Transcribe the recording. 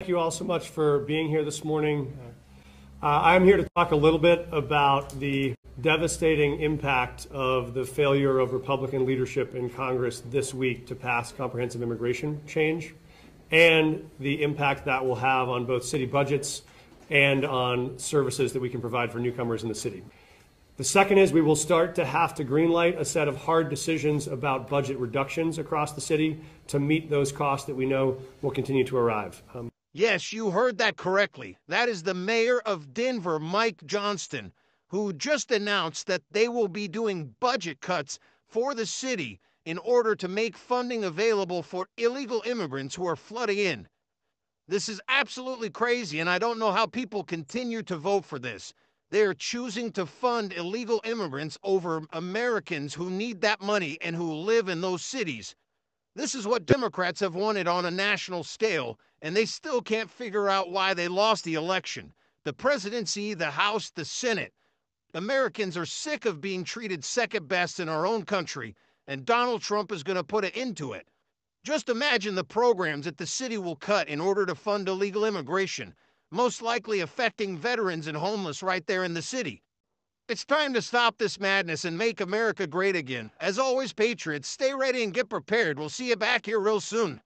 Thank you all so much for being here this morning. Uh, I'm here to talk a little bit about the devastating impact of the failure of Republican leadership in Congress this week to pass comprehensive immigration change and the impact that will have on both city budgets and on services that we can provide for newcomers in the city. The second is we will start to have to greenlight a set of hard decisions about budget reductions across the city to meet those costs that we know will continue to arrive. Um, Yes, you heard that correctly. That is the mayor of Denver, Mike Johnston, who just announced that they will be doing budget cuts for the city in order to make funding available for illegal immigrants who are flooding in. This is absolutely crazy, and I don't know how people continue to vote for this. They are choosing to fund illegal immigrants over Americans who need that money and who live in those cities. This is what Democrats have wanted on a national scale, and they still can't figure out why they lost the election. The presidency, the House, the Senate. Americans are sick of being treated second best in our own country, and Donald Trump is going to put an end to it. Just imagine the programs that the city will cut in order to fund illegal immigration most likely affecting veterans and homeless right there in the city. It's time to stop this madness and make America great again. As always, Patriots, stay ready and get prepared. We'll see you back here real soon.